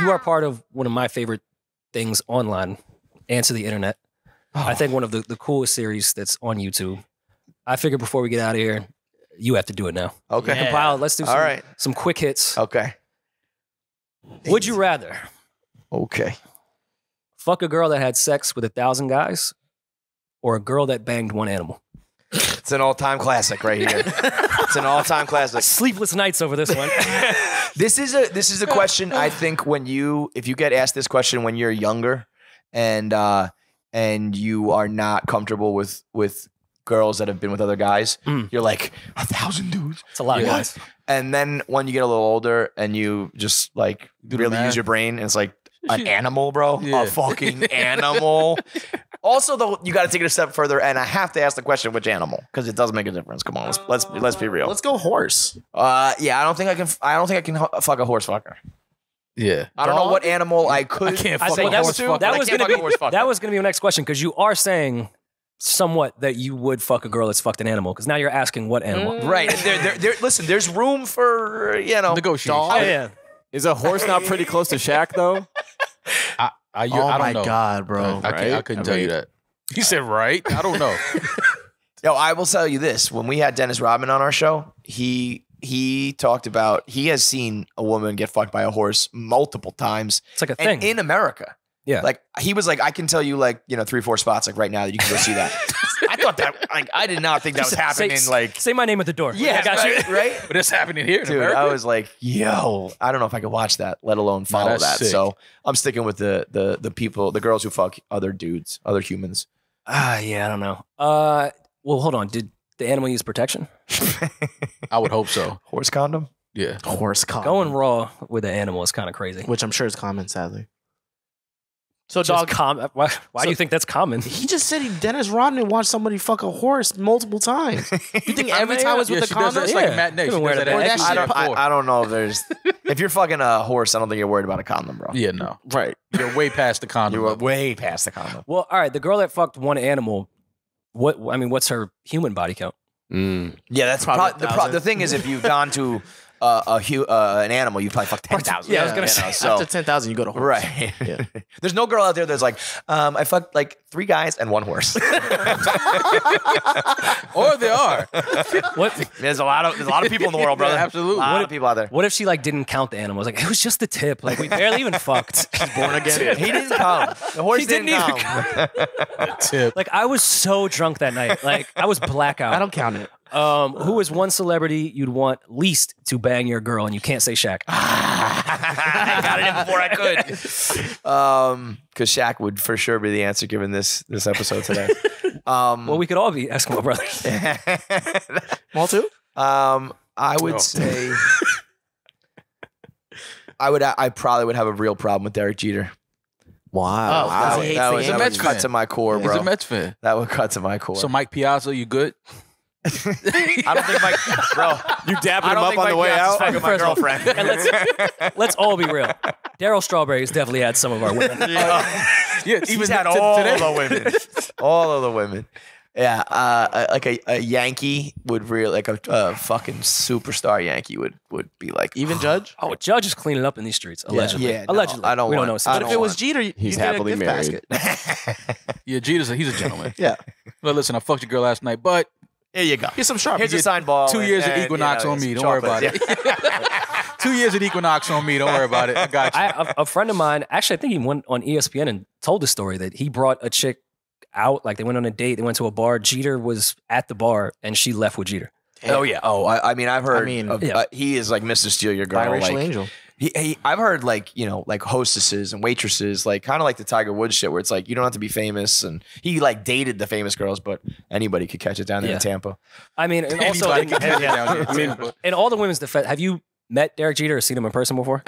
you are part of one of my favorite things online, Answer the Internet. I think oh. one of the, the coolest series that's on YouTube. I figured before we get out of here, you have to do it now. Okay. Yeah. Compile. Let's do some, All right. some quick hits. Okay. Would you rather Okay. fuck a girl that had sex with a thousand guys, or a girl that banged one animal? It's an all-time classic right here. it's an all-time classic. Sleepless nights over this one. This is a this is a question I think when you if you get asked this question when you're younger and uh and you are not comfortable with with girls that have been with other guys, Mm. you're like a thousand dudes. it's a lot of guys. And then when you get a little older and you just like Do really use your brain, and it's like an animal, bro, Yeah. a fucking animal. Also, though, you got to take it a step further, and I have to ask the question, which animal? Because it does make a difference. Come on, let's let's let's be real. Let's go horse. Uh, yeah, I don't think I can. I don't think I can hu- fuck a horse fucker. Yeah. I don't know what animal I could. I can't I fuck said a that horse was, fucker. that I was can't gonna fuck a be fucker. that was gonna be my next question because you are saying somewhat that you would fuck a girl that's fucked an animal because now you're asking what animal. Right. There, there, there, listen, there's room for you know. Negotiation. Oh, yeah. Is a horse not pretty close to Shaq though? I, I, you, oh I don't my know. god, bro. I, can't, I couldn't I tell you that. He said right. I don't know. Yo, I will tell you this: when we had Dennis Rodman on our show, he he talked about he has seen a woman get fucked by a horse multiple times, It's like a and thing. in America. Yeah. Like he was like, I can tell you like you know three four spots like right now that you can go see that. I thought that like I did not think that was happening. say, like say my name at the door. yeah, I got you. right, right? But it's happening here Dude, America. I was like, yo, I don't know if I could watch that, let alone follow that's that. sick. So I'm sticking with the the the people, the girls who fuck other dudes, other humans. Ah, yeah, I don't know. Uh, well, hold on. Did the animal use protection? I would hope so. Horse condom. Yeah. horse condom. Going raw with an animal is kind of crazy. which I'm sure is common, sadly. So, Just dog, com- why why So- do you think that's common? he just said he Dennis Rodman watched somebody fuck a horse multiple times. You think every time was with Yeah, the condom? that. It's like a Yeah. matinee. You She wear that that at at I don't. I, I don't know if there's if you're fucking a horse, I don't think you're worried about a condom, bro. Yeah, no. Right. You're way past the condom. You are way past the condom. Well, all right. The girl that fucked one animal. What I mean, what's her human body count? Mm. Yeah, that's Probably probably the, pro- the thing is if you've gone to uh, a hu- uh, an animal, you probably fuck ten thousand. Yeah, I was gonna say, so After ten thousand, you go to horse. right. Yeah. There's no girl out there that's like, um, I fucked like three guys and one horse. Or they are. What? there's a lot of there's a lot of people in the world, brother. Yeah, absolutely. A lot What of people out there. What if she like didn't count the animals? Like it was just the tip. Like we barely even fucked. Born again. He didn't come. The horse He didn't, didn't even come. Tip. Like I was so drunk that night. Like I was blackout. I don't count it. Um, who is one celebrity you'd want least to bang your girl, and you can't say Shaq? I got it in before I could. Um, because Shaq would for sure be the answer given this this episode today. Um, Well, we could all be Eskimo brothers. Mal too? um, I would Oh. say, I would. I probably would have a real problem with Derek Jeter. Wow. That wow. would, He that hates would, the that would Mets cut fan. to my core, He's bro. a Mets fan. That would cut to my core. So Mike Piazza, you good? I don't think my bro. You dapping him up on the way out? fucking my First of all- girlfriend. And let's let's all be real. Darryl Strawberry's definitely had some of our women. Yeah, He's had all of the women. all of the women. Yeah, uh, like a, a Yankee would really like a, a fucking superstar Yankee would would be like Even Judge? Oh, Judge is cleaning up in these streets. Allegedly. Yeah, no, allegedly. I don't We want- don't know. But don't if it was want- Jeter, He's get a happily gift married. basket. Yeah, Jeter's a, he's a gentleman. Yeah. Well, listen, I fucked your girl last night, but Here you go. Here's some sharp. Here's a sign ball. two and- years of and, you Equinox know, on me. Don't worry about chocolates. it. two years of Equinox on me. Don't worry about it. I got you. I, a, a friend of mine, actually, I think he went on E ESPN and told the story that he brought a chick out. Like they went on a date, they went to a bar. Jeter was at the bar, and she left with Jeter. Oh yeah. Oh, I, I mean, I've heard. I mean, of, yeah. uh, he is like Mr. Steal Your Girl. Biracial Like, angel. He, he, I've heard like you know like hostesses and waitresses like kind of like the Tiger Woods shit where it's like you don't have to be famous and he like dated the famous girls but anybody could catch it down there Yeah. in Tampa. I mean, and also Anybody in, can take it down here. I mean, in all the women's defense, have you met Derek Jeter or seen him in person before?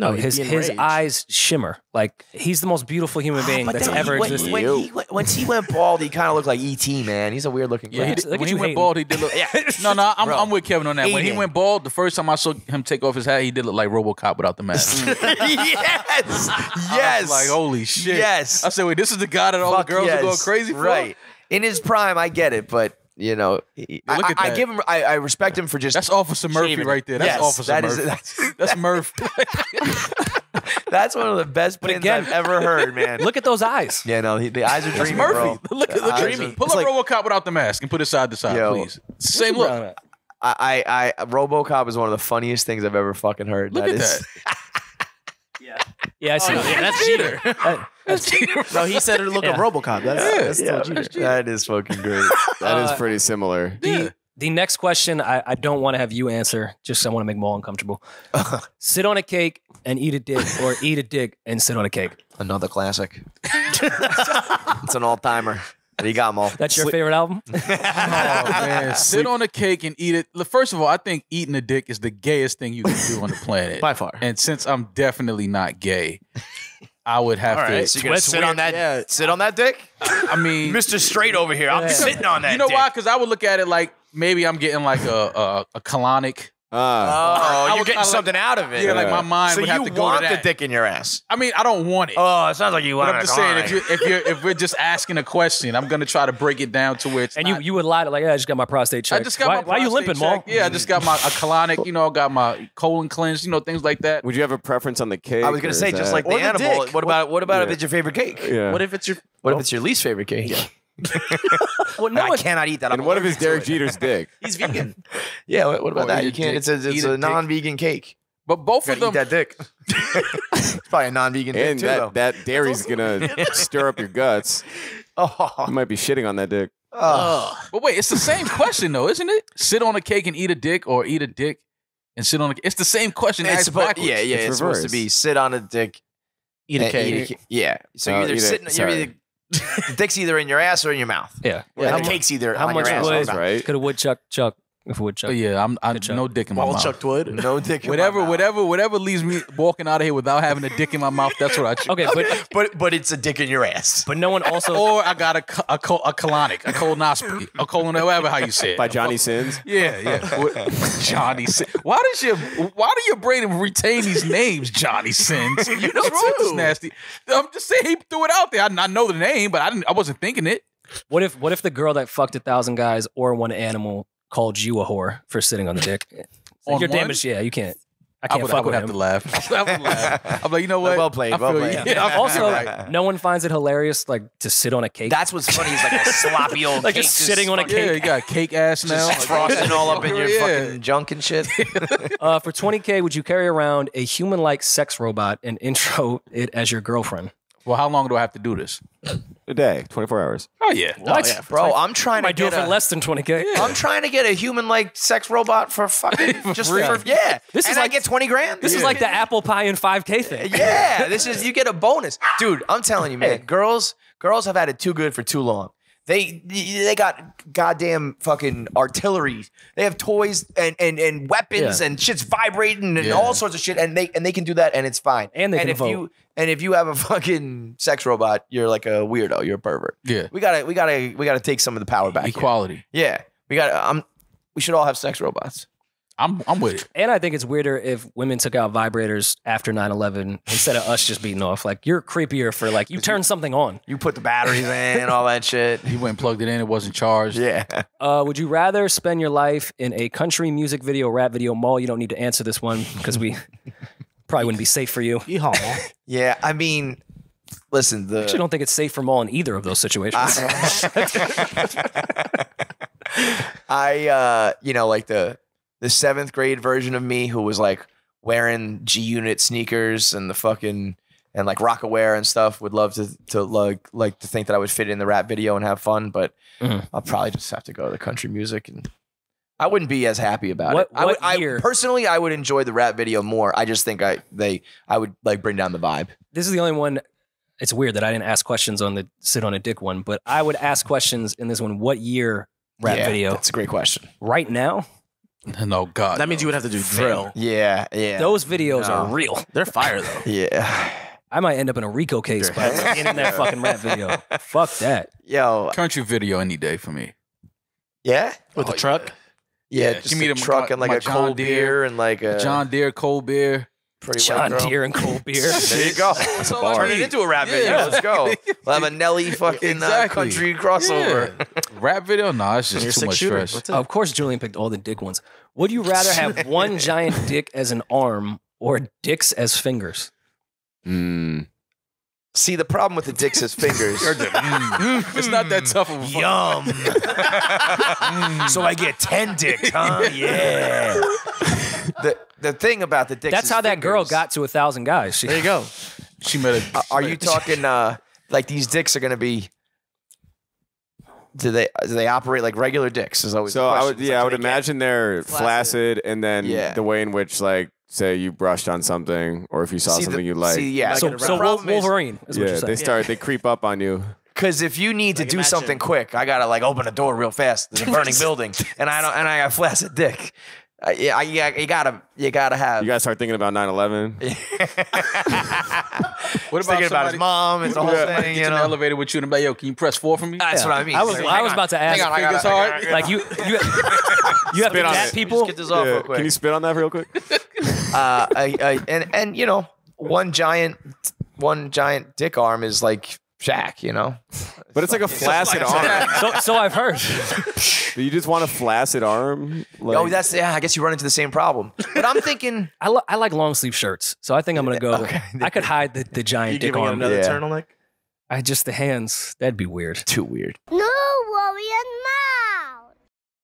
No, Oh, his his eyes shimmer like he's the most beautiful human ah, being But that's then ever he, when, existed. when he, went- once he went bald, he kind of looked like ET man. He's a weird looking Yeah, guy. he did, Look at when he you went hating. bald, he did look. No, no, I'm, Bro. I'm with Kevin on that. When he Hating. went bald, the first time I saw him take off his hat, he did look like RoboCop without the mask. yes, I yes, was like, holy shit. Yes. I said, wait, this is the guy that all Fuck the girls yes. are going crazy for? Right. In his prime, I get it, but you know, he- look I, at I- I give him, I, I respect him for just. That's Officer Murphy shaving right there. That's Yes, Officer that is- Murphy. that's- That's Murph. That's one of the best pins again- I've ever heard, man. Look at those eyes. yeah, no, he, the eyes are That's dreamy, Murphy. bro. Look at The look eyes are- Pull up like- RoboCop without the mask and put it side to side, Yo. please. Same look. I, I, I, RoboCop is one of the funniest things I've ever fucking heard. Look That at is- that. Yeah, I see. Oh, yeah, that's Jeter. That- That's Jeter. No, he said it look Yeah. of RoboCop. That's, Yeah. that's Yeah, still Jeter. that is fucking great. That is Uh, pretty similar. The, the next question, I, I don't want to have you answer. Just I want to make Mal uncomfortable. sit on a cake and eat a dick, or eat a dick and sit on a cake. Another classic. it's an all timer. What do you got, Mo? That's your favorite album? Oh man, sit on a cake and eat it. First of all, I think eating a dick is the gayest thing you can do on the planet. By far. And since I'm definitely not gay, I would have All to. so you're gonna sit on that, Yeah. sit on that dick, I mean, Mister Straight over here. I'm sitting on that. you know dick. why? Because I would look at it like maybe I'm getting like a a, a colonic. Ah, Oh, I you're would getting kinda something out of it. Yeah, like my mind so would you have to go want to the dick in your ass? I mean, I don't want it. Oh, it sounds like you want but I'm just saying, if you if you're if we're just asking a question, I'm gonna try to break it down to where it's And you not- you would lie to like, yeah, I just got my prostate checked. I just got why, my why you limping, Mal? Yeah, I just got my a colonic. You know, got my colon cleansed. You know, things like that. would you have a preference on the cake? I was gonna say just that- like the the animal. dick. What about what about if it's your favorite cake? yeah. What if it's your What if it's your least favorite cake? Well, no I one, cannot eat that. I'm and what if it's allergic to Derek it. Jeter's dick? he's vegan? Yeah, what, what about Or that? eat You a can't. dick. It's a it's a, a dick. non-vegan cake. But both of gotta them, eat that dick. it's probably a non-vegan dick And too, though. that, that dairy's gonna stir up your guts. oh, You might be shitting on that dick. oh. But wait, it's the same question though, isn't it? Sit on a cake and eat a dick, or eat a dick and sit on a. It's the same question. It's asked suppo- backwards. yeah, yeah. It's It's, supposed to reverse. be sit on a dick, Eat a and cake. eat. Yeah. So Oh, you're either eat it- sitting. You're sorry. either the dick's either in your ass or in your mouth. yeah. And how the mu- cake's either how on much your ass or would- in your mouth. right. Could a woodchuck chuck if a woodchuck? Yeah, I'm I, Good job. no dick in my Ball mouth. chucked wood. No dick. in my Whatever, mouth. whatever, whatever leaves me walking out of here without having a dick in my mouth. That's what I choose. Okay, but But but it's a dick in your ass. but no one also Or I got a co- a, co- a colonic, a colonoscopy, a colon, whatever how you say it. By Johnny Sins. Yeah, yeah. What- Johnny Sins. Why does your Why do your brain retain these names, Johnny Sins? You know, it's nasty. I'm just saying he threw it out there. I, I know the name, but I didn't. I wasn't thinking it. What if what if the girl that fucked a thousand guys or one animal called you a whore for sitting on the dick? On You're one? damaged. Yeah, you can't. I I can't would, I fuck would with have him. to laugh. I would laugh. I'm like, you know what? Well played, I well played. you. Yeah, I'm Also, Right. no one finds it hilarious like to sit on a cake. That's what's funny. Is like a sloppy old Like cake just sitting on a fucking- yeah, you got cake ass now. just frosting all up in your Yeah. fucking junk and shit. uh, for 20k, would you carry around a human-like sex robot and intro it as your girlfriend? Well, how long do I have to do this? A day, 24 hours. Oh yeah. What? yeah. Bro, I'm trying I to might do it get for a, less than 20k. I'm trying to get a human like sex robot for fucking just free. for yeah. This and is I like- get twenty grand. This is like the apple pie and 5k thing. yeah. This is you get a bonus, dude. I'm telling you, man. Girls, girls have had it too good for too long. They they got goddamn fucking artillery. They have toys and and, and weapons Yeah. and shit's vibrating and Yeah. all sorts of shit. And they and they can do that and it's fine. And they can if vote. you and if you have a fucking sex robot, you're like a weirdo. You're a pervert. Yeah. We gotta we gotta we gotta take some of the power back. here. Equality. Yeah, we got. Um, we should all have sex robots. I'm I'm with it. And I think it's weirder if women took out vibrators after 9/11 instead of us just beating off. Like you're creepier for like you turn something on. You put the batteries in, and all that shit. He went and plugged it in. It wasn't charged. Yeah. Uh, would you rather spend your life in a country music video, rap video, mall? You don't need to answer this one because we probably wouldn't be safe for you. Yeehaw, man. Yeah. I mean, listen. The Actually, don't think it's safe for Mal in either of those situations. I, uh, you know, like the the seventh grade version of me who was like wearing G Unit sneakers and the fucking and like Rocawear and stuff would love to to like like to think that I would fit in the rap video and have fun, but Mhm. I'll probably just have to go to the country music and. I wouldn't be as happy about What- it. I would, what I, year? personally, I would enjoy the rap video more. I just think I they I would like bring down the vibe. this is the only one. It's weird that I didn't ask questions on the sit on a dick one, but I would ask questions in this one. What year rap Yeah, video? That's a great question. Right now, No oh, God. That means you would have to do drill. Yeah, yeah. those videos No. are real. They're fire though. yeah. I might end up in a RICO case by being in that fucking rap video. Fuck that. Yo, country video any day for me. yeah, With oh, the Oh, truck. yeah. Yeah, just give me a the- truck my- and like my a John cold Deere. beer and like a John Deere cold beer. Pretty white John girl. Deere and cold beer. There you go. That's all I Turn it into a rap video. Yeah. Let's go. We'll have a Nelly fucking uh, Exactly. country crossover. Yeah. Rap video? No, it's just too much shooter. stress. Of course, Julian picked all the dick ones. Would you rather have one giant dick as an arm or dicks as fingers? Mm. See, the problem with the dicks is fingers. Mm. It's not that tough of a Yum. so I get 10 dicks, huh? Yeah. the the thing about the dicks That's is how that girl got to a thousand guys. She, There you go. She met a. Uh, Are you talking uh like these dicks are going to be do they do they operate like regular dicks? Is always So the I would, yeah, like, I would they get- imagine they're flaccid? flaccid, and then Yeah. the way in which, like, say you brushed on something, or if you saw See, the- something you like, See, yeah. Like so it so around. Is- Wolverine is what yeah, you're they saying. start, they creep up on you. Because if you need to Like, do imagine- something quick, I gotta like open a door real fast. There's a burning building, and I don't, and I got flaccid dick. Uh, yeah, yeah, you gotta, you gotta have. You guys start thinking about 9/11. What thinking about his mom. It's the whole somebody thing, gets you in the know. elevator with you and be like, "Yo, can you press four for me?" That's Yeah. what I mean. I was Like, I was on, about to ask. hang on, I Fingers gotta- hard. I gotta- like you you you have to Spit on get people. Just get this off Yeah, real quick. Can you spit on that real quick? uh, I, I, and and you know, one giant, one giant dick arm is like Shaq. You know, But it's like a flaccid arm. So so I've heard. Do you just want a flaccid arm? Like, oh, that's yeah. I guess you run into the same problem. But I'm thinking, I, li- I like long sleeve shirts, so I think I'm gonna go. Okay. I could hide the, the You giant dick giving it arm. another Yeah. turtleneck? I just the hands. That'd be weird. too weird. No,